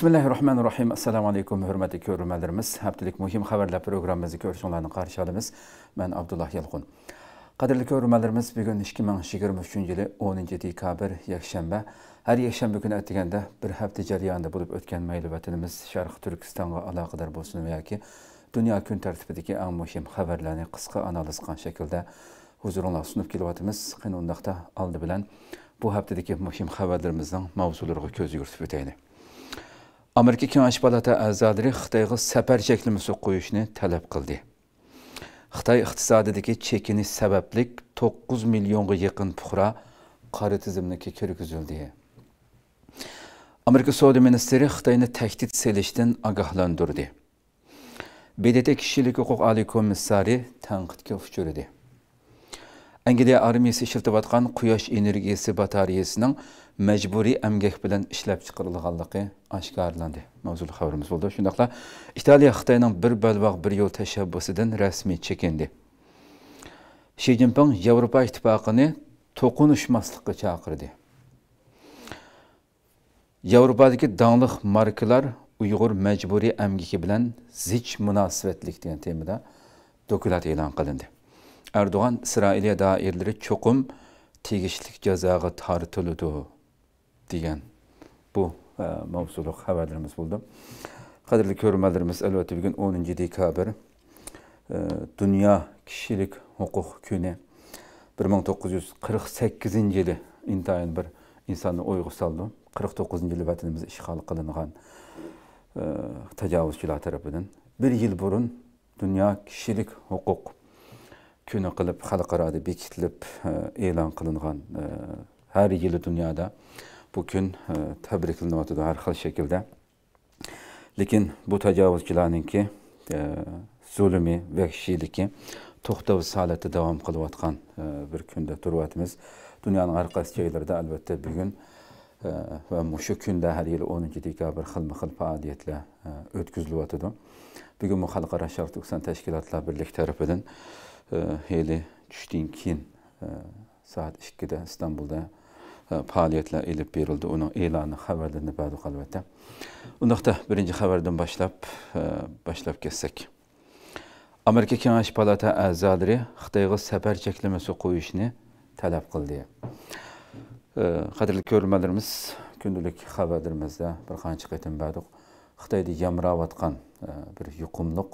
bismillahi rohmanir rohim assalomu alaykum hurmatli ko'ruvchilarimiz haftalik muhim xabarlar programmamizni ko'rishinglarni qarshi olamiz. Man abdulloh yalqun qadrli ko'ruvchilarimiz bugun ikki ming yigirma uchinchi yili o'ninchi dekabr yakshanba. Har yakshanba kuni aytganda bir hafta jarayonida bo'lib o'tgan mayli vatanimiz sharq turkistonga aloqador bo'lsin yoki dunyo kun tartibidagi eng muhim xabarlarni qisqa analiz qilgan shaklda huzuringizga sunib kelyapmiz. Qani undaqda oldi bilan bu haftadagi muhim xabarlarimizning mavzulariga ko'z yuritib o'taylik. Amerika kengash palata a'zolari xitoyga safar cheklamasi qo'yishni talab qildi xitoy iqtisodidagi chekinish sababli 9 millionga yaqin puhra qora tizimga kirgizildi amerika savdo ministri xitoyni tahdid selishdan ogohlantirdi bdt kishilik huquq oliy komissari tanqidga uchradi angliya armiyasi ishlatayotgan quyosh energiyasi batareyasining мәжбүри әмгек білән эшләп чыгарылганлыгы ашкарланды. Мавзулы хәбәребез булды. Шундыйлар Италия Хитаенның бер балвак бер ел тәшәббүсеннән рәсми чекенде. Ши Цзиньпин Европа иттифакыны toqunishmaslikqa chaqirdi yevropadagi dongli markalar uyg'ur majburiy amgiki bilan zich munosabatlik degan e'lon qilindi erdo'g'an isroiliya cho'qim tegishli jazoga tortiludi degan bu e, mavzuli xabarlarimiz bo'ldi qadrli ko'rmalarimiz albatta bugun o'ninchi dekabr e, dunyo kishilik huquq kuni bir ming to'qqiz yuz qirq sakkizinchi yili intayin bir insonni o'yga soldi qirq to'qqizinchi yili vatanimiz ishg'ol qilingan e, tajovuzchilar tarafidan bir yil burun dunyo kishilik huquq kuni qilib xalqaroda bekitilib e'lon qilingan har yili dunyoda bu kun e, har xil shaklda. Lekin bu tajovuzchilarninki e, zulmi vahshiyligi to'xtovsiz holatda davom qilayotgan e, bir kunda turyapmiz. Dunyoning har qaysi joylarida albatta bugun e, va shu kunda har yili o'ninchi dekabr xilma xil faoliyatlar o'tkazilyotidi bugun bu xalqaro shart to'qson tashkilotlar birligi tarafidan hali tushdan keyin soat ikkida istanbulda E, faoliyatlar ilib berildi. Uning e'loni xabarlarini berdik albatta undaqda birinchi xabardan boshlab e, boshlab ketsak. Amerika kengash palata a'zolari xitoyga safar cheklamasi qo'yishni talab qildi. E, qadrli ko'rmalarimiz kundalik xabarlarimizda bir qancha qatim berdik xitoyda yamrayotgan bir yuqumliq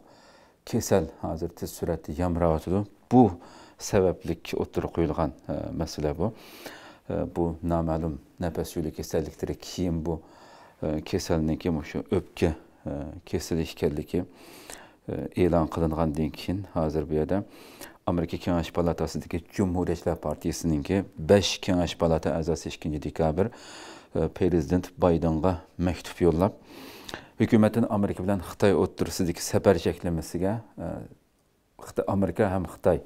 kasal hozir tez suratda yamrayotidi bu sabablik o'tirib qo'yilgan masala bu. Bu noma'lum nafas yo'li kasalliklari keyin bu? Kasalniki shu o'pka e, kasali ekanligi e'lon qilingandan keyin hozir bu yerda amerika kengash palatasidagi jumhuriyatchilar partiyasiningki besh kengash palata a'zosi ikkinchi dekabr e, prezident baydenga maktub yo'llab hukumatdan amerika bilan xitoy o'ttirisidagi safar cheklamasiga amerika ham xitoy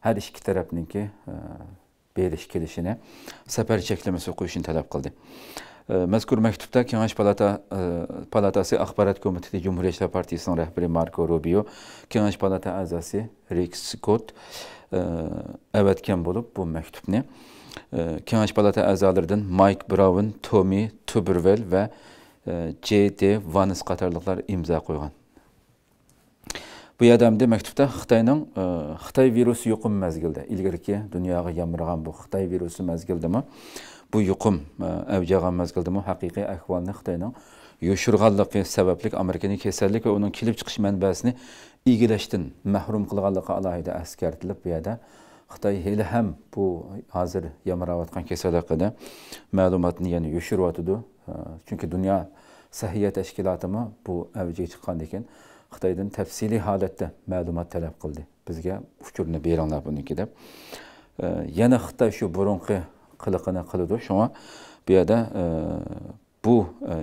har ikki tarafniki e, berish kelishini safar cheklamasi qo'yishini talab qildi mazkur maktubda kengash palata palatasi axborot komiteti jumhuriyatchilar partiyasining rahbari marko rubio kengash palata a'zosi rik skott avatgan bo'lib bu maktubni kengash palata a'zolaridan mayk braun tomi tubervel va j d vanis qatorliqlar imzo qo'ygan bu yerda maktubda xitoyning e, xitoy virusi yuqum mazgilda ilgariki dunyoga yamragan bu xitoy virusi mazgildami bu yuqum e, avjagan mazgildami haqiqiy ahvolni xitoyning yoshirganligi sababli amerikaning kasallik va uning kelib chiqish manbasini egilashdan mahrum qilganligi alohida askartilib bu yerda xitoy hali ham bu hozir yamrayotgan kasal haqida ma'lumotni yana yoshiryotidi. E, chunki dunyo sahiya tashkilotimi bu avjiga chiqqandan keyin xitoydan tafsiliy holatda ma'lumot talab qildi. Bizga uchurni beringlar buniki deb. Yana xitoy shu burunqi qiliqini qildi. Shunga bu yerda e, bu e,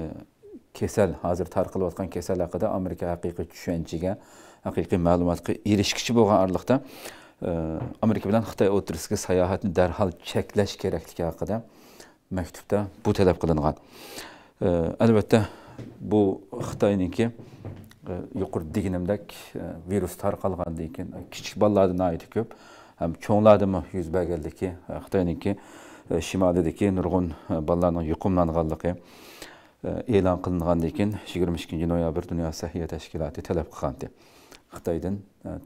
kasal hozir tarqalayotgan kasal haqida amerika haqiqiy tushunchaga haqiqiy ma'lumotga erishgichi bo'lgan orliqda e, amerika bilan xitoy o'tirisiga sayohatni darhol cheklash kerakligi haqida maktubda bu talab qilingan. Albatta bu xitoyniki yuqori deganimdek virus tarqalgandan keyin kichik bolalarda nihoyatda ko'p ham cho'nglardami yuz berganligi xitoyniki shimolidagi nurg'un bolalarning yuqumlanganligi e'lon qilingandan keyin yigirma ikkinchi noyabr dunyo sahiya tashkiloti talab qilgandi xitoydan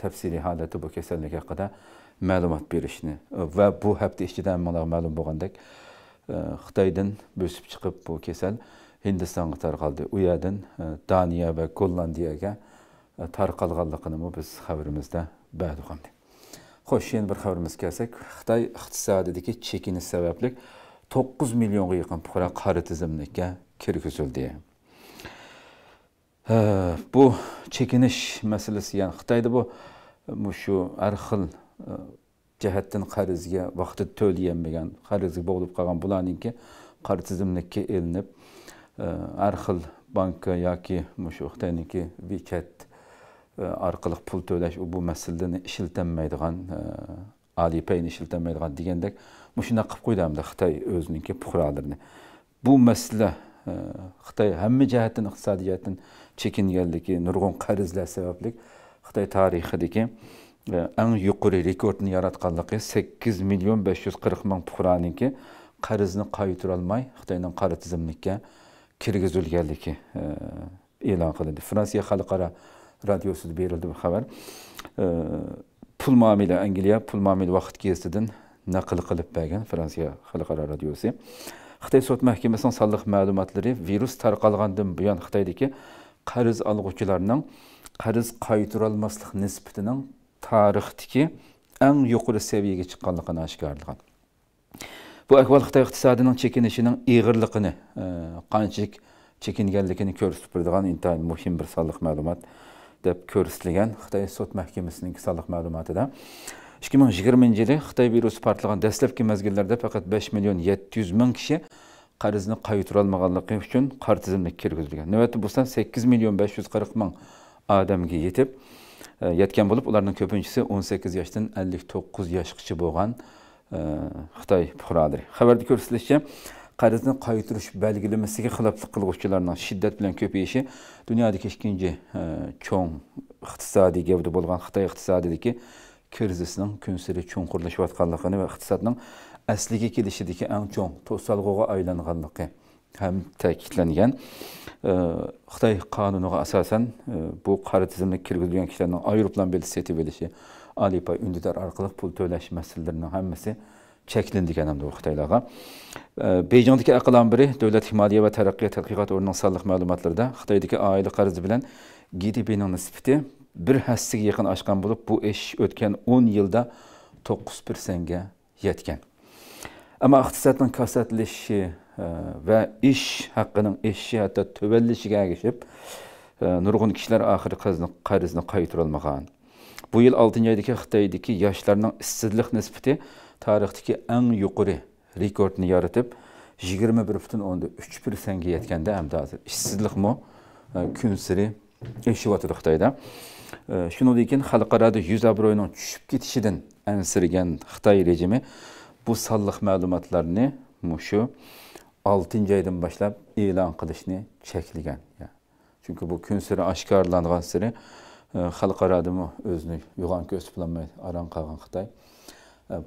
tafsiliy holati bu kasallik haqida ma'lumot berishni va bu hafta ichida ma'lum bo'lgandek xitoydan bo'sib chiqib bu kasal hindistonga tarqaldi. U yerdan e, daniya va gollandiyaga e, tarqalganligini biz xabarimizda badi xo'sh yana bir xabarimizga kelsak. Xitoy iqtisodidagi chekinish sababli to'qqiz millionga yaqin fuqaro qora tizimlikka kirgizildi e, bu chekinish masalasi ya'ni xitoyda bu shu har xil jihatdan qarzga vaqtida to'layolmagan qarzga bo'g'ilib qolgan bularninki qora tizimlikka ilinib har xil banka yoki shu xitoyniki vichat e, orqali pul to'lash bu masalani ishiltanmaydigan e, alipayni ishiltanmaydigan degandek shunday qilib qo'ydi hamda xitoy o'ziniki puhralarini bu masala e, xitoy hamma jihatdan iqtisodiy jihatdan chekinganligi nurg'un qarzlar sababli xitoy tarixidagi eng yuqori rekordni yaratganligi sakkiz million besh yuz qirq ming puhraniki qarzni qaytarolmay xitoyning qora tizimlikka kirgizilganligi e, e'lon qilindi. Fransiya xalqaro radiosida berildi bu xabar. E, pul muomala angliya pul muomala vaqt gezitidan naql qilib bergan fransiya xalqaro radiosi. Xitoy sud mahkamasining sonliq ma'lumotlari virus tarqalgandan buyon xitoydagi qarz olg'uvchilarning qarz qaytarolmaslik nisbatining tarixdagi eng yuqori seviyaga chiqqanligini oshkorlagan bu ahvol xitoy iqtisodining chekinishining ig'irligini e, qanchalik chekinganligini ko'rsatib turadigan intayin muhim bir sonliq ma'lumot deb ko'rsatilgan xitoy sud mahkamasining sonliq ma'lumotida. ikki ming yigirmanchi yili xitoy virusi portlagan dastlabki mezgillarda faqat besh million yetti yuz ming kishi qarzni qaytarolmaganligi uchun qar tizimga kirgizilgan. Navbatda bo'lsa sakkiz million besh yuz qirq ming odamga yetib e, yetgan bo'lib ularning ko'pinchisi o'n sakkiz yoshdan ellik to'qqiz yoshgacha bo'lgan xitoy fuqarolari xabarda ko'rsatilishicha qarzni qaytirish belgilamasiga xiloflik qilguvchilarning shiddat bilan ko'payishi dunyodagi ikkinchi cho'ng iqtisodiy gavda bo'lgan xitoy iqtisodidagi krizisning kun sari chunqurlashayotganligini va iqtisodning asliga kelishidagi eng cho'ng to'salg'uga aylanganligi ham ta'kidlangan xitoy qonuniga asosan bu qora tizimga kirgizilgan kishilarning aeroplan bileti setib olishi Alipay Ündidar arqılıq pul tövləş məsələlərinin hamısı çəkilindi gənəmdə o Xitaylağa. Beycandakı əql amiri Dövlət Himaliyyə və Tərəqqiyə Tədqiqat Orunun sallıq məlumatlarında Xitaydakı ailə qarızı bilən GDP-nin nisbiti bir həssiga yaxın aşqan olub, bu iş ötən 10 ildə 9%-ə yetkən. Amma iqtisadın kasatlışı və iş haqqının eşi hətta tövəllişigə əgişib, nurğun kişilər axırı qarzını qaytara olmağan. Bu yil 6 oydagi xitoydagi yoshlarning ishsizlik nisbati tarixdagi eng yuqori rekordni yaratib yigirma bir butun o'nda uch persentga yetganda hamda hozir ishsizlikmi e, kun sari eshibyotidi xitoyda. E, shundan keyin xalqaroda yuz obro'yning tushib ketishidan ansirgan xitoy rejimi bu sonliq ma'lumotlarni shu oltinchi oydan boshlab e'lon qilishni cheklagan chunki bu kun sari oshkorlangan sari xalqaradımı özünü yuğan göstərməyə aran qalğan Xitay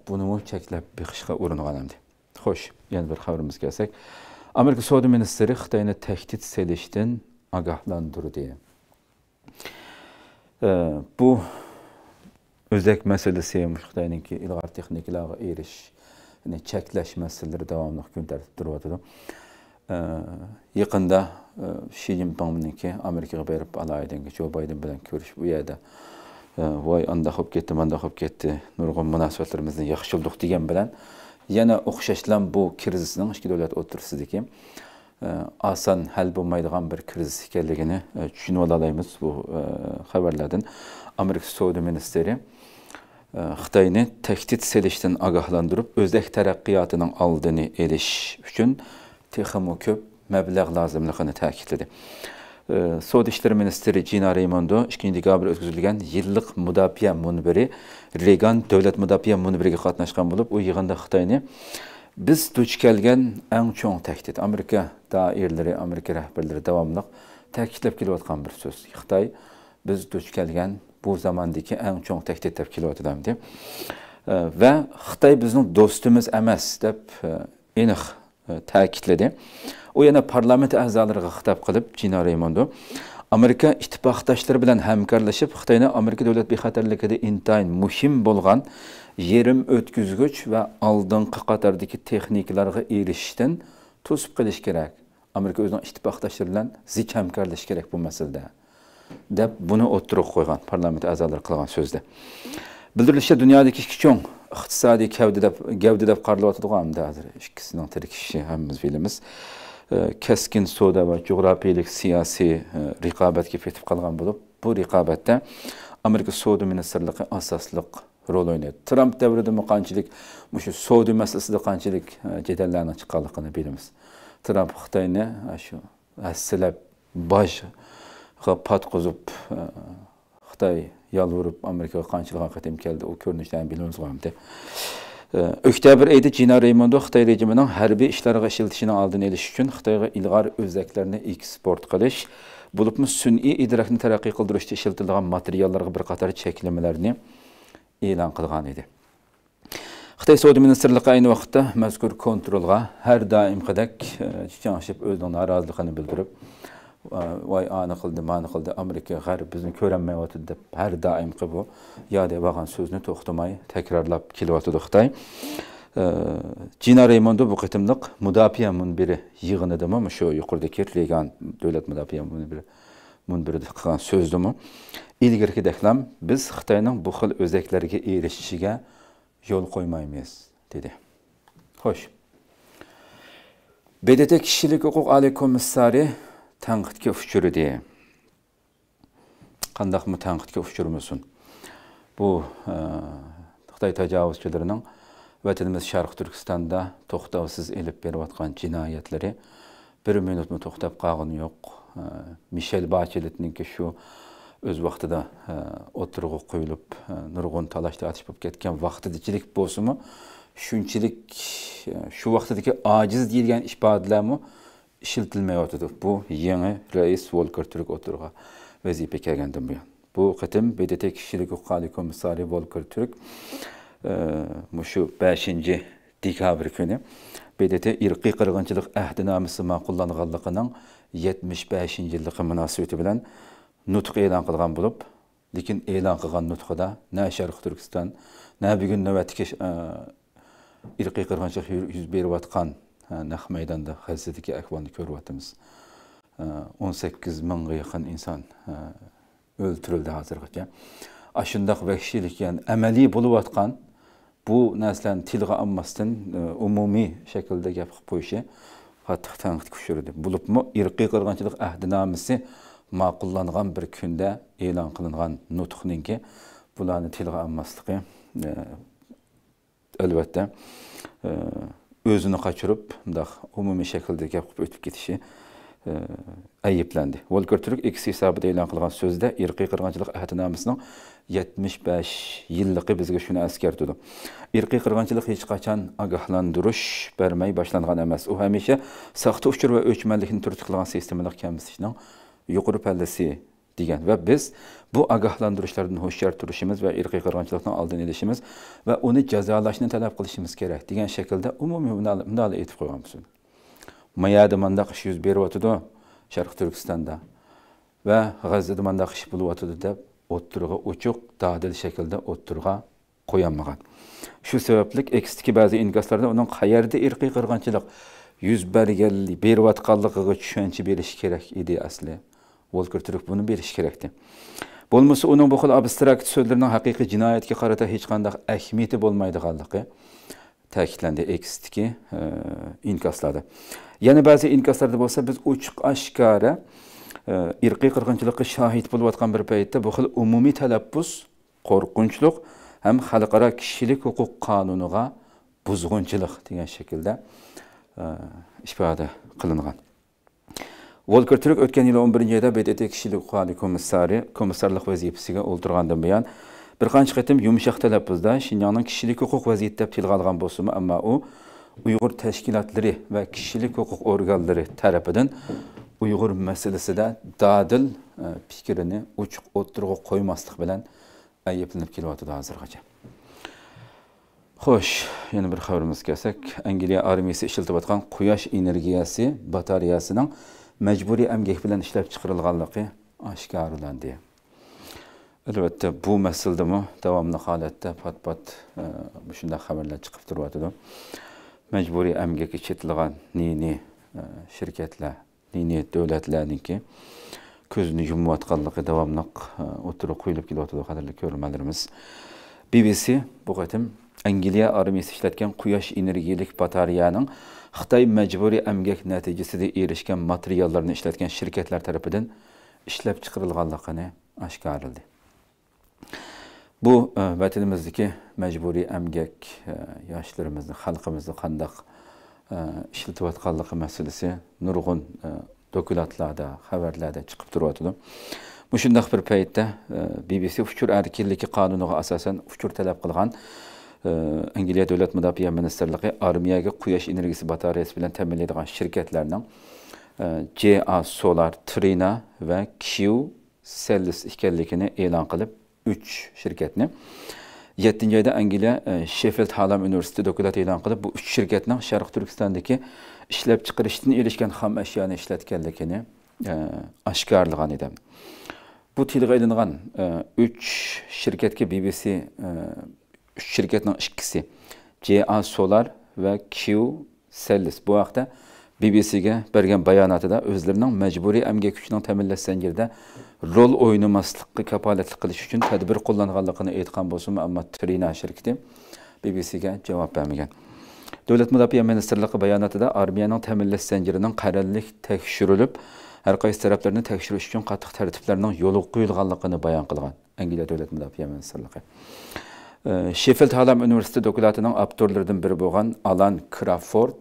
bunu çəkləb bixişə urunğanamdı. Xoş, yenə bir xəbərimiz gəlsək. Amerika Savdo Ministeri Xitayını təhdid selişdən agahlandırdı. Bu özək məsələsi Xitayınki ilğar texnikalara eriş, yəni çəkləş məsələləri davamlı gün tərtib durub atdı yaqinda shi zinpinniki amerikaga berib alohida jo bayden bilan ko'rish bu yerda voy anda bo'lib ketdi manda bo'lib ketdi nurg'un munosabatlarimizni yaxshiladik degan bilan yana o'xshashlan bu krizisning ikki davlat o'rtasidagi oson hal bo'lmaydigan bir krizis ekanligini tushunib olamiz bu xabarlardan amerika savdo ministri xitoyni tahdid selishdan ogohlantirib o'zak taraqqiyotining oldini olish uchun texəm o köp məbləğ lazımlığını təkidlədi. Suud İşlər Ministri Cina Reymondo 2 dekabr ötküzülgən yıllık müdafiə münbiri Reagan dövlət müdafiə münbirigə qatnaşqan olub, o yığında Xitayını biz duç gəlgən ən çox təhdid Amerika dairləri, Amerika rəhbərləri davamlıq təkidləb kiliyotqan bir söz. Xitay biz duç gəlgən bu zamandakı ən çox təhdid təb kiliyotdamdı. Və Xitay bizim dostumuz əməz dəb e, eniq E, ta'kidladi. U yana parlament a'zolariga xitob qilib jino raymondo amerika ittifoqdoshlari bilan hamkorlashib xitoyni amerika davlat bexatarligida intayin muhim bo'lgan yerim o'tkazgich va oldingi qatordagi texnikalarga erishishdan to'sib qilish kerak. Amerika o'zining ittifoqdoshlari bilan zich hamkorlashish kerak bu masalada deb buni o'ttirib qo'ygan parlament a'zolari qilgan so'zda. Bildirilishicha dunyodagi ikki cho'ng iqtisadi kəvdədə gəvdədə qarlıvatıdıq əmdədir. İkisinin tirkişi həmimiz bilimiz. Kəskin soda və coğrafiyilik, siyasi e, rəqabət kimi etib qalğan olub. Bu rəqabətdə Amerika Soda Ministerliyi əsaslıq rol oynayır. Trump dövründə mə qançılıq məşə soda məsələsində qançılıq e, gedəllərin çıxqanlığını bilimiz. Trump Xitayını e, şu həssələb baş patqozub Xitay yalvarıb Amerika Xançılıq Akademik gəldi. O görünüşlərini bilmemiz qoyumdu. Oktyabr ayda Cina Raymondo Xitay rejiminin hərbi işlərə işiltişinin aldığını eliş üçün Xitayğa ilğar özləklərini eksport qilish, bulubmu sün'i idrakni tərəqqi qıldırışda işiltildiğən materiallarga bir qatar çəkilmələrini elan qılğan idi. Xitay Saudi Ministerliği aynı vaxtda məzkur kontrolğa hər daim qədək çiçanışıb özünün narazılığını bildirib, voy ani qildi mani qildi amerika g'arb bizni ko'rolmayotdi deb har doimgi bu yo deb olgan so'zni to'xtamay takrorlab kelyotidi xitoy. Jina raymondo bu qitimliq mudofaa munbiri yig'inidami shu yuqorida keltirilgan davlat mudofaa munbiri munbirida qilgan so'zdimi? Ilgarigideklam biz xitoyning bu xil o'zaklarga erishishiga yo'l qo'ymaymiz dedi. Xo'sh. Bdt kishilik huquq ali komissari tanqidga uchradi qandaqmi tanqidga uchurmasin bu e, xitoy tajovuzchilarining vatanimiz sharq turkistonda to'xtovsiz ilib berayotgan jinoyatlari bir minutmi to'xtab qolgani yo'q. E, Mishel bachilitniki shu o'z vaqtida e, o'tirg'i qo'yilib e, nurg'un talash tortish bo'lib ketgan vaqtidachilik bo'lsinmi? Shunchalik shu vaqtidagi ojiz deyilgan ifodalarmi ishiltilmayotidi bu yangi rais volker turk o'tirg'a vazifa kelgandan buyon bu qatim bdt kishilik huquqli komissari volker turk shu beshinchi dekabr kuni bdt irqiy qirg'inchilik ahdinomasi ma'qullanganligining yetmish beshinchi yilligi munosabati bilan nutq e'lon qilgan bo'lib lekin e'lon qilgan nutqida na sharq turkiston na bugun navbatdagi irqiy qirg'inchilik yuz berayotgan naq maydonda g'azzadagi ahvolni ko'ryapmiz. O'n sakkiz mingga yaqin inson o'ltirildi hozirgacha. Ana shundoq vahshiylik ya'ni amaliy bo'layotgan bu narsalarni tilga olmasdan e, umumiy shaklda gap qilib qo'yishi qattiq tanqid kushirdi bo'libmi? Irqiy qirg'inchilik ahdinomasi ma'qullangan bir kunda e'lon qilingan nutqninki bularni tilga olmasligi e, albatta e, o'zini qochirib bundoq umumiy shaklda gap qilib o'tib ketishi e, ayblandi volker turk x hisobida e'lon qilgan so'zda irqiy qirg'inchilik ahdnomasining yetmish besh yilligi bizga shuni eskartdi irqiy qirg'inchilik hech qachon ogohlantirish bermay boshlangan emas. U hamisha soxta uchur va o'chmanlikni turtki qilgan sistemalik kamsitishning yuqori pallasi degan. Va biz bu ogohlantirishlardan hushyor turishimiz va irqiy qirg'inchilikni oldini olishimiz va uni jazolashni talab qilishimiz kerak degan shaklda umumiy mundoq aytib qo'yganmiz mayada mandaq ish yuz beryotidi sharq turkistonda va g'azzada mandaq ish bo'lyotidi deb o'ttirg'a ochiq dadil shaklda o'ttirg'a qo'yolmagan shu sababli eksdiki ba'zi inkoslarda uning qayerda irqiy qirg'inchilik yuz berganlik berayotganligiga tushuncha berish kerak edi asli volker turk buni berish kerakdi bo'lmasa uning bu xil abstrakt so'zlarning haqiqiy jinoyatga qarata hech qanday ahamiyati bo'lmaydiganligi ta'kidlandi eksdiki e, inkoslarda. Yana ba'zi inkoslarda bo'lsa biz ochiq oshkora e, irqiy qirg'inchilikqa shohid bo'layotgan bir paytda bu xil umumiy talaffuz qo'rqinchliq ham xalqaro kishilik huquq qonuniga buzg'unchilik degan shaklda e, ifoda qilingan. Volker turk o'tgan yili 11 oyda bdt kishilik huquqli komissari komissarlik vazifasiga o'ltirgandan buyon bir qancha qatim yumshoq talaffuzda shinjongning kishilik huquq vaziyati deb tilga olgan bo'lsimi ammo u uyg'ur tashkilotlari va kishilik huquq organlari tarafidan uyg'ur masalasida dadil e, fikrini ochiq o'ttirg'a qo'ymaslik bilan ayblanib kelyapti hozirgacha. Xo'sh yana bir xabarimizga kelsak angliya armiyasi ishlatayotgan quyosh energiyasi batareyasining majburiy amgak bilan ishlab chiqarilganligi oshkorlandi albatta bu masaladami davomli holatda pat pat e, shunday xabarlar chiqib turyotidi majburiy emgakka chetilgan nini e, shirkatlar nini davlatlarniki ko'zini yumayotganligi davomli e, o'tirib qo'yilib kelyotidi qadrli ko'rmalarimiz. Bbc bu qatim angliya armiyasi ishlatgan quyosh energiyalik batareyaning xitoy majburiy amgak natijasida erishgan materiallarni ishlatgan shirkatlar tarafidan ishlab chiqarilganligini oshkorildi. Bu e, vatanimizniki majburiy amgak e, yoshlarimizni xalqimizni qandoq e, ishlatayotganligi masalasi nurg'un dokumentlarda xabarlarda chiqib turyotidi mushundoq bir paytda bbc uchur erkinligi qonuniga asosan uchur talab qilgan angliya davlat mudofaa ministrligi armiyaga quyosh energiyasi batareyasi bilan ta'minlaydigan shirkatlarning e, ja solar trina va q sellis ekanligini e'lon qilib uch shirkatni yettinchi oyda angliya e, sheffild halam universiteti dokulat e'lon qilib bu uch shirkatning sharq turkistondagi ishlab chiqarishdan erishgan xom ashyoni ishlatganligini e, oshkorlagan edi. Bu tilga ilingan uch shirkatga bbc uch shirkatning ikkisi ja solar va q sellis bu haqda bbcga bergan bayonotida o'zlarining majburiy emgak kuchining ta'minlash zanjirida rol o'ynamaslikqa kapolatlik qilish uchun tadbir qo'llanganligini aytgan bo'lsin. Ammo trina shirkati bbcga javob bermagan. Davlat mudofaa ministrligi bayonotida armiyaning ta'minlash zanjirining qarorlik tekshirilib har qaysi taraflarni tekshirish uchun qattiq tartiblarning yo'li qo'yilganligini bayon qilgan. Angliya davlat mudofaa Э, Sheffield halam Universiteti doklatining avtorlaridan biri bo'lgan Alan Crawford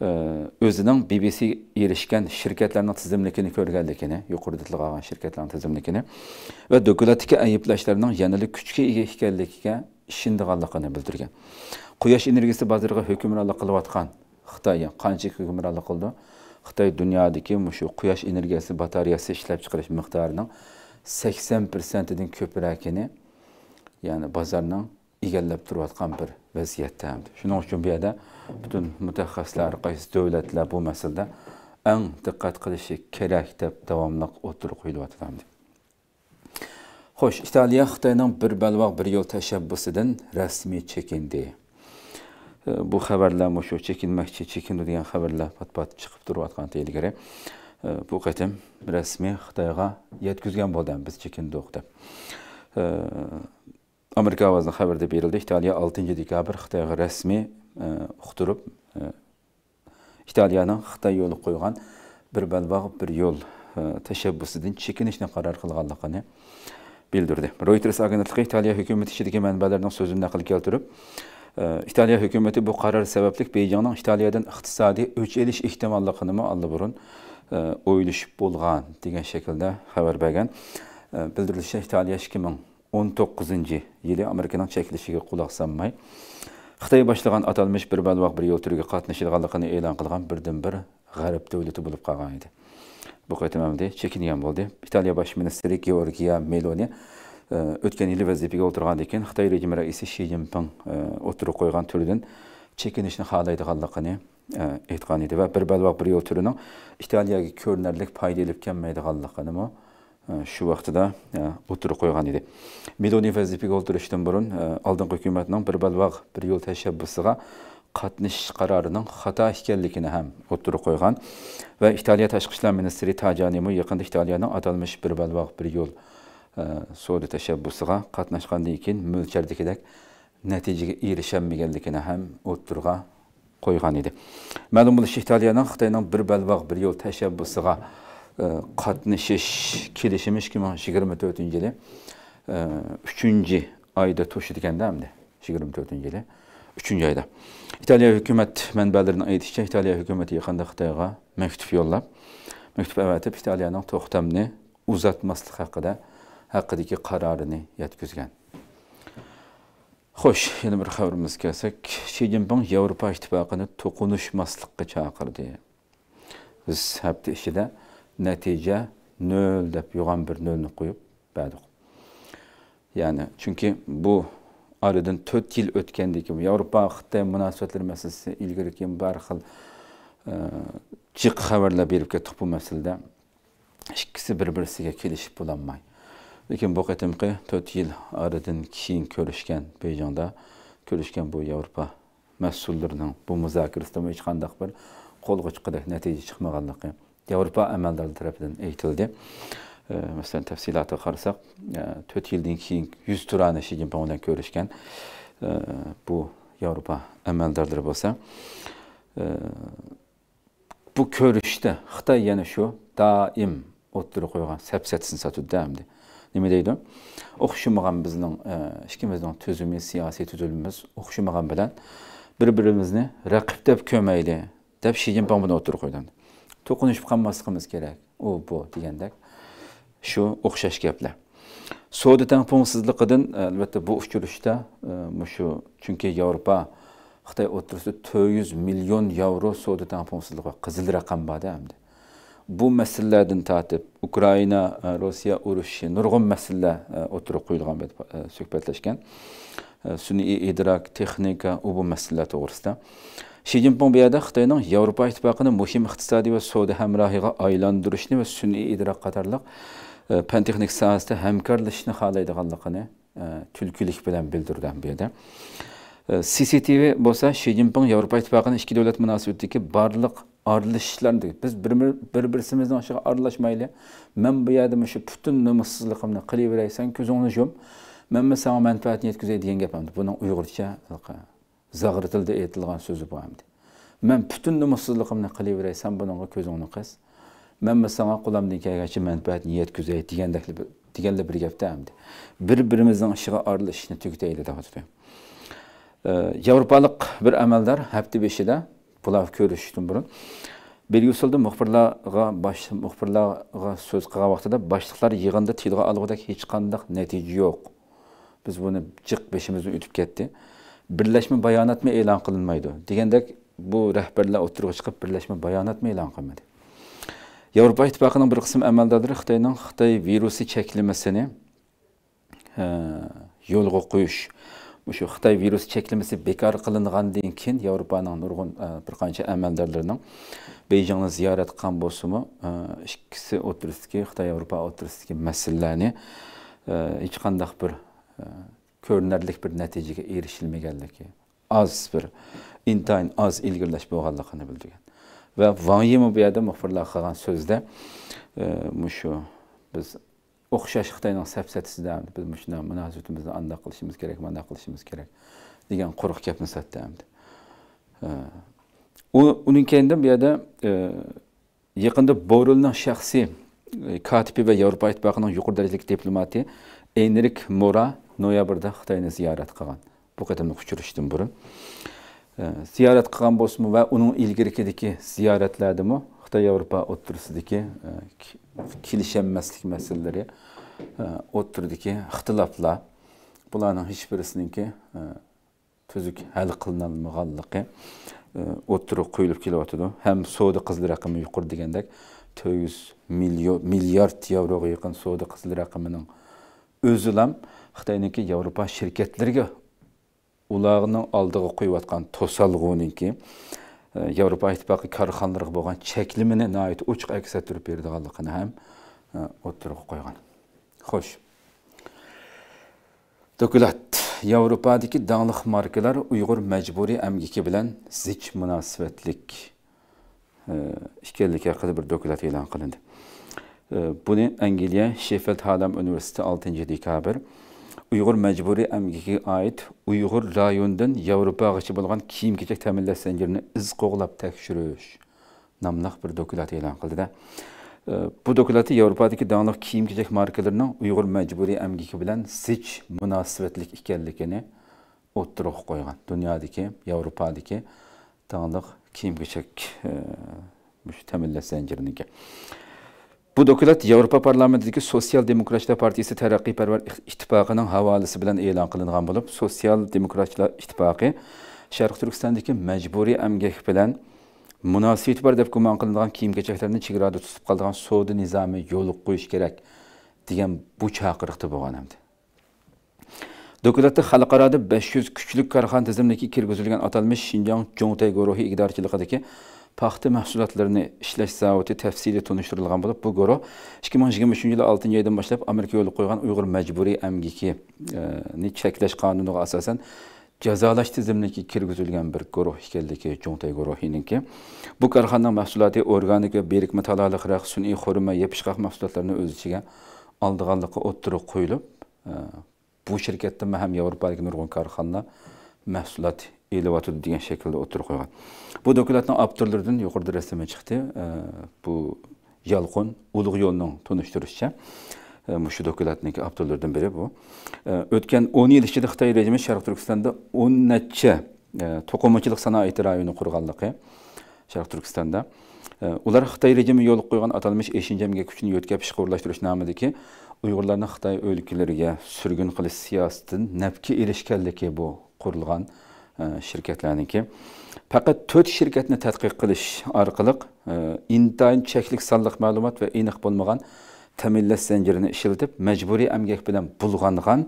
e, o'zining BBC erishgan shirkatlarning tizimligini ko'rganligini, yuqorida tilg'agan shirkatlarning tizimligini va dokladagi ayblashlarning yanada kuchga ega ekanligiga ishonganligini bildirgan. Quyosh energiyasi bozoriga hukmronlik qilayotgan Xitoy qancha hukmronlik qildi? Xitoy dunyodagi shu quyosh energiyasi batareyasi ishlab chiqarish miqdorining 80%dan ko'pragini ya'ni bozorni egallab turayotgan bir vaziyatda shuning uchun bu yerda butun mutaxassislar qaysi davlatlar bu masalada eng diqqat qilishi kerak deb davomli o'tirib qo'yilyotgan xo'sh italiya xitoyning bir balvoq bir yo'l tashabbusidan rasmiy chekindi. Bu xabarlar shu chekinmoqchi chekindi degan xabarlar pat pat chiqib turayotgan ilgari bu qatim rasmiy xitoyga yetkazgan bo'ldim biz chekindik deb. Amerika avazında xəbərdə verildi. Италия 6-cı dekabr Xitayğa rəsmi e, Италияның Қытай e, Xitay қойған бір bir бір bir yol e, təşəbbüsüdən çəkinişinə qərar qılğanlığını bildirdi. Reuters agentliyi Италия hökuməti içindəki mənbələrdən сөзін nəql келтіріп, Италия bu qərar səbəblik Beycanın Италиядан iqtisadi öç eliş ehtimallığını mı aldı burun oyuluşub bolğan deyilən şəkildə xəbər 19 yili Amerikaning chekilishiga quloq solmay Xitoy boshlagan atalmish bir balvoq bir yo'l turiga qatnashilganligini e'lon qilgan birdan bir g'arb davlati bo'lib qolgan edi. Bu qaytamamda chekingan bo'ldi. Italiya bosh ministri georgiya Meloni e, o'tgan yili vazifaga o'tirgandan keyin Xitoy rejimi raisi Shi Jinping e, o'tirib qo'ygan turdan chekinishni xohlaydiganligini e, aytgan edi va bir balvoq bir yo'l turining Italiyaga ko'rinarli foyda olib kelmaydiganligini shu vaqtida o'tirib qo'ygan edi meloniy vazifaga o'tirishdan burun oldingi hukumatning bir balvoq bir yo'l tashabbusiga qatnashish qarorining xato ekanligini ham o'tirib qo'ygan va italiya tashqi ishlar ministri tajanimu yaqinda italiyaning atalmish bir balvoq bir yo'l tashabbusiga qatnashgandan keyin mo'ljardagidek natijaga erisholmaganligini ham o'ttirga qo'ygan edi ma'lum bo'lishicha italiyaning xitoyning bir balvoq bir yo'l tashabbusiga qatnışış kilişimiz kimi 24-cü ili 3-cü ayda toşidikəndə həmdir. 24-cü ili 3-cü ayda. İtaliya hökumət mənbələrinə aidikcə İtaliya hökuməti yaxında Xitayğa məktub yollab, məktub əvətib İtaliyanın toxtamını uzatmaslıq haqqında haqqındakı qərarını yetkizgən. Xoş, yeni bir xəbərimiz gəlsək, Xi Jinping Avropa İttifaqını toqunuşmaslıqqa çağırdı. Biz həftə işidə natija nol deb yo'g'on bir nolni qo'yib berdik. Ya'ni chunki bu aradan 4 yil o'tgandan keyin yevropa xitoy munosabatlari masalasi ilgari keyin bir xil e, jiq xabarlar berib ketdik bu masalada. Ikkisi bir birisiga kelishib bo'lolmay. Lekin bu qatimqi 4 yil aradan keyin ko'rishgan bejongda ko'rishgan bu yevropa mas'ullarining bu muzokarasida hech qanday bir qo'lga chiqadi natija chiqmaganligi yevropa amaldorlari tarafidan aytildi masalan tafsilotga qarasak to'rt yildan keyin yuz turani shi zinpin bilan ko'rishgan bu yevropa amaldorlari bo'lsa bu ko'rishda xitoy yana shu doim o'ttirib qo'ygan sapsatisini sotuvdi hamdi nima deydi? O'xshamagan bizning ikkimizning tuzumi siyosiy tuzilmamiz o'xshamagan bilan bir birimizni raqib deb ko'mayli deb shi zinpin buni o'ttirib qo'ydi to'qinishib qolmasligimiz kerak u bu degandek. Shu o'xshash gaplar. Savdo tangpungsizligidan e, albatta bu uchrashda e, shu chunki yevropa xitoy o'rtasida to'rt yuz million yevro savdo tangpungsizligi qizil raqam borda hamda. Bu masalalardan tartib ukraina e, rossiya urushi nurg'un masalalar o'tirib qo'yilgan suhbatlashgan. Sun'iy idrok texnika u bu masalalar to'g'risida. Shi zinpin bu yerda xitoyning yevropa ittifoqini muhim iqtisodiy va savdo hamrohiga aylantirishni va sun'iy idrok qatorliq e, pan texnik sohasida hamkorlashishni xohlaydiganligini e, tulkilik bilan bildirdi bu yerda. E, Cctv bo'lsa shi zinpin yevropa ittifoqini ikki davlat munosabatidagi barliq aralashishlarni biz bir bir birsimizning ishiga aralashmayli man bu yerda shu butun nomussizligimni qilaveray san ko'zingni yum. Man sanga manfaatni yetkazay degan gap buning uyg'urcha zag'ir tilda aytilgan so'zi bu man butun nomussizligimni qilaveray san bunga ko'zingni qis. Man sanga qo'limdan kelgancha manfaatni yetkazay degandek deganlar bir gapda hamdi. Bir birimizning ishiga aralashishni tugatayli otdi yevropalik bir amaldor hafta beshida bular ko'rishishdan burun. Belgiusulda muxbirlarga bosh muxbirlarga so'z qilgan vaqtida boshliqlar yig'inda tilga olgudek hech qanday natija yo'q. Biz buni jiq beshimizdan o'tib ketdi. Birlashma bayonotma e'lon qilinmaydi degandek bu rahbarlar o'tirg'a chiqib birlashma bayonotma e'lon qilmadi. Yevropa ittifoqining bir qism amaldorlari xitoyning xitoy virusi cheklamasini yo'lga qo'yish shu xitoy virusi cheklamasi bekor qilingandan keyin yevropaning nurg'un e, bir qancha amaldorlarining bejingni ziyorat qilgan bo'lsimi e, ikkisi o'tirisidagi xitoy yevropa o'tirisidagi masalalarni e, hech qanday bir ko'rinarli bir natijaga erishilmaganligi oz bir intayin oz ilgirlash bo'lganligini bildirgan va Van Yimi bu yerda muxbirlar qilgan so'zda shu biz o'xshash xitoyning sapsatisida biz shunday munosabatimizni andoq qilishimiz kerak bundoq qilishimiz kerak degan quruq gapni sotdi u uning keyinda bu yerda yaqinda borulning shaxsiy kotibi va yevropa ittifoqining yuqori darajadagi diplomati enrik mora noyabrda xitoyni ziyorat qilgan bu qadam uchrashishdan burun ziyorat qilgan bo'lsinmi va uning ilgarigidagi ziyoratlardami xitoy yevropa o'ttirisidagi kelisholmaslik masalalari o'ttiridagi ixtiloflar bularning hech birisiniki tuzuk hal qilinolmaganligi o'ttirib qo'yilib kelyotidi ham savdo qizil raqami yuqori degandek to'rt yuz milliard yevroga yaqin savdo qizil raqamining o'zi ham Xitayınki Avropa şirkətlərinə ularının aldığı qoyub atqan tosalğınınki e, Avropa İttifaqı karxanalarına bolğan çəklimini nəhayət uçuq əks etdirib verdiğanlığını həm oturuq qoyğan. Xoş. Dokulat. Avropadakı dağlıq markalar Uyğur məcburi əmgiki bilən zic münasibətlik işgəllik e, haqqında bir dokulat elan qılındı. E, Bunu Əngiliyə Şeffield Halam Universiteti 6-cı dekabr 1999 Uyghur Mecburi Emgeki ait Uyghur rayondan Avrupa ağışı bulan kiyim keçek təminlə sengirini iz qoğulab təkşürüş namlıq bir dokulat elan qıldı da. Ee, bu dokulatı Avropadakı dağlıq kiyim keçek markalarının Uyghur Mecburi Emgeki bilen siç münasibetlik ikkenlikini otturuq qoyğan. Dünyadaki, Avropadakı dağlıq kiyim keçek e, təminlə sengirini ki. Bu dokulat Yevropa parlamentidagi sotsial Demokratlar Partiyasi taraqqiyparvar ittifoqining havolasi bilan e'lon qilingan bo'lib, sotsial Demokratlar ittifoqi Sharq Turkistondagi majburiy amgak bilan munosabati bor deb gumon qilingan kiyim-kechaklarni chegarada tutib qolgan savdo nizomi yo'l qo'yish kerak degan bu chaqiriqda bo'lgan hamdi. Dokulatda xalqaroda 500 kuchlik korxona tizimidagi kirgizilgan atalmish Shinjong Zhongtay guruhi igdorchiligidagi paxta mahsulotlarini ishlash zavodi tafsili tunishtirilgan bo'lib, bu guruh 2023 yil 6 oydan boshlab Amerika yo'l qo'ygan Uyg'ur majburiy amgikini e, cheklash qonuniga asosan jazolash tizimiga kirgizilgan bir guruh ekanligi Zhongtay guruhiniki. Bu korxonaning mahsuloti organik va berikma taloliq raq sun'iy xurma, yepishqoq mahsulotlarini o'z ichiga oldiganligi o'ttirib qo'yilib, e, bu shirkatda ham yevropalik nurg'un korxonalar mahsulot elyapti degan shaklda o'tirib qo'ygan. Bu dokladni avtorlaridan yuqorida rasmi chiqdi. Bu yalqin ulug' yo'lning tunishtirishicha e, shu dokladniki avtorlaridan biri bu. E, o'tgan o'n yil ichida xitoy rejimi sharq turkistonda o'n necha e, to'qimachilik sanoati rayoni qurganligi sharq turkistonda. Ular xitoy rejimi yo'l qo'ygan atalmish eshinjamga kuchni yo'tkapish qurlashtirish nomidagi uyg'urlarni xitoy o'lkalariga surgun qilish siyosatidan nafga erishganligi bu qurilgan shirkatlarniki faqat to'rt shirkatni tadqiq qilish orqali e, intayin cheklik sonliq ma'lumot va aniq bo'lmagan ta'minlash zanjirini ishlatib majburiy emgak bilan bulg'angan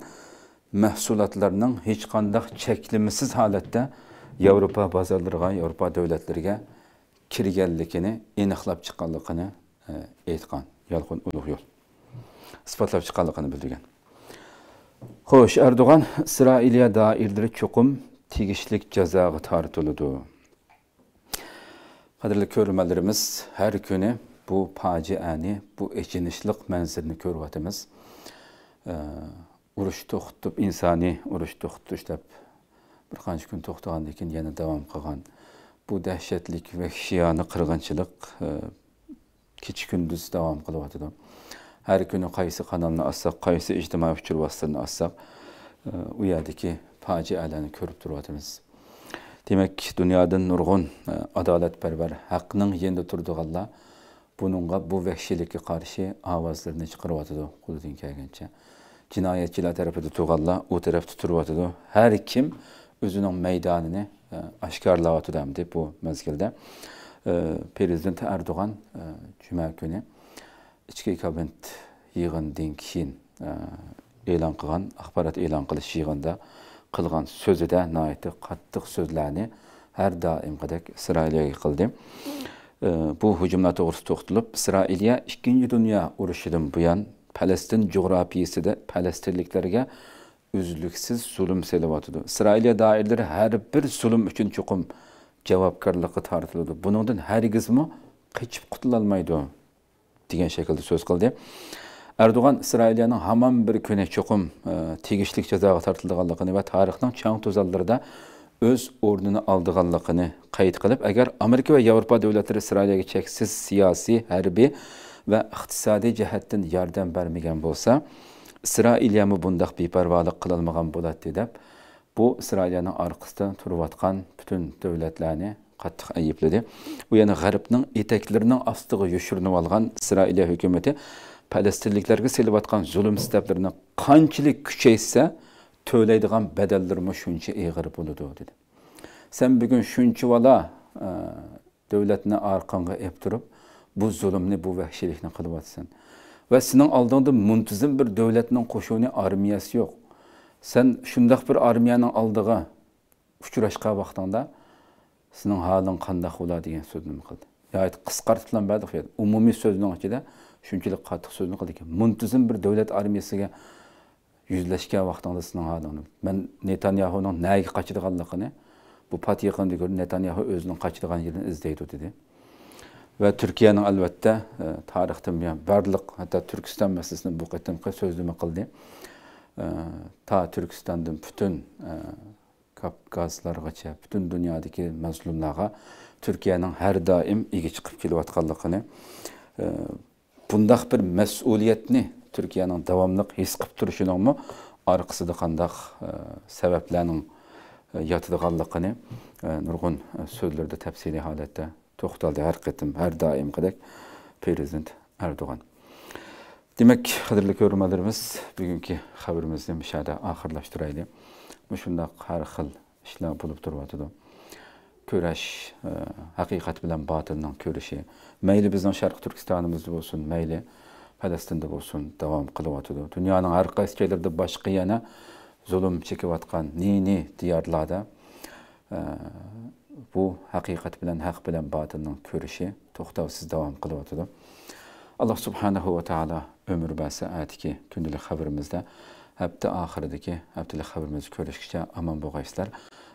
mahsulotlarning hech qanday cheklimisiz holatda yevropa bozorlariga yevropa davlatlariga kirganligini aniqlab chiqqanligini e, aytgan yolg'on ulug' yo'l isbotlab chiqqanligini bildirgan xo'sh erdo'g'an isroiliya doirlari cho'qim tegishlik jazoga tortiladi qadrli ko'rmalarimiz har kuni bu fojiani bu echinishliq manzilni ko'ryapmiz urush to'xtatib insoniy urush to'xtatish deb bir qancha kun to'xtagandan keyin yana davom qilgan bu dahshatlik vahshiyona qirg'inchilik kecha kunduz davom qilyotidi har kuni qaysi kanalni açsaq, qaysi ijtimoiy uchur vositalarini açsaq, u yerdagi faciələrini görüb durubatımız. Demək, dünyadan nurgun e, adalətpərvər haqqının yendə turduğalla bununla bu vəhşilikə qarşı avazlarını çıxırıbatıdı qududun kəlgəncə. Cinayətçilər tərəfədə tuğalla o tərəf tuturubatıdı. Hər kim özünün meydanını e, aşkarlavatıdı həmdi bu məzgildə. E, Prezident Erdoğan cümə günü ichki kabinet yig'inidan keyin e'lon qilgan axborot e'lon qilish yig'inida qilgan so'zida noyati qattiq so'zlarni har doimgidek isroiliyaga qildi bu hujumlar to'g'risida to'xtalib isroiliya ikkinchi dunyo urushidan buyon falastin jug'rofiyasida falastinliklarga uzluksiz zulm selyotidi isroiliya doirlari har bir zulm uchun chuqum javobgarlikqa tortiladi buningdan hargizmi qochib qutulolmaydi degan shaklda so'z qildi erdo'g'an isroiliyaning hamon bir kuni cho'qim e, tegishli jazoga tortilganligini va tarixning chang to'zonlarida o'z o'rnini oldiganligini qayd qilib agar amerika va yevropa davlatlari isroiliyaga cheksiz siyosiy harbiy va iqtisodiy jihatdan yordam bermagan bo'lsa isroiliyami bundaq beparvolik qilolmagan bo'ladi deb bu isroiliyaning orqasida turayotgan butun davlatlarni qattiq aybladi u yana g'arbning etaklarining ostiga yoshirinib olgan isroiliya hukumati palestinliklarga selayotgan zulm istablarini qanchalik kuchaysa to'laydigan badallarmi shuncha ig'ir bo'ladi dedi. Sen bugun shuncha vala e, davlatni orqangga ep turib bu zulmni bu vahshiylikni qilyapsan. Va sening oldingda muntizim bir davlatning qo'shuvni armiyasi yo'q. Sen shundoq bir armiyaning oldiga uchrashgan vaqtingda sening holing qandoq bo'ladi degan so'zni qildi. Yoki qisqartib umumiy so'zning ichida shunchalik qattiq so'zni qildiki ekan. Bir davlat armiyasiga yuzlashgan vaqtingda sizning holingni man netanyaxuning naga qochirganligini bu pat yaqinda ko'rib netanyaxu o'zining qochirgan yerini izlaydi dedi. Va turkiyaning albatta e, tarixdan barliq hatto turkiston masalasini bu qatimqi so'zlama qildi. E, ta turkistondan butun e, kavkazlargacha butun dunyodagi mazlumlarga turkiyaning har doim ega chiqib kelayotganligini e, bundaq bir məsuliyyətini Türkiyənin davamlıq his qılıb turuşununmu arqasında qandaq səbəblərin yatdığanlığını nurgun sözlərdə təfsili halətdə toxtaldı hər qətim, hər daim qədək prezident Erdoğan. Demək, qadirli görmələrimiz bugünkü xəbərimizni müşahidə axırlaşdıraydı. Müşündaq hər xil işlər bulub durvatıdı. görəş, ə, e, həqiqət bilən batılın görüşü, məyli bizim Şərq Türkistanımızda olsun, məyli Fələstində olsun, davam qılıb atıdı. Dünyanın hər qaysı gelirdi başqa yana zulüm çəkib atqan ni-ni diyarlarda ə, bu həqiqət bilən, haqq bilən batılın görüşü toxtavsız davam qılıb atıdı. Allah subhanahu va taala ömür və saatiki gündəlik xəbərimizdə həftə axırındakı həftəlik xəbərimizi görüşkəcə aman boğaysızlar.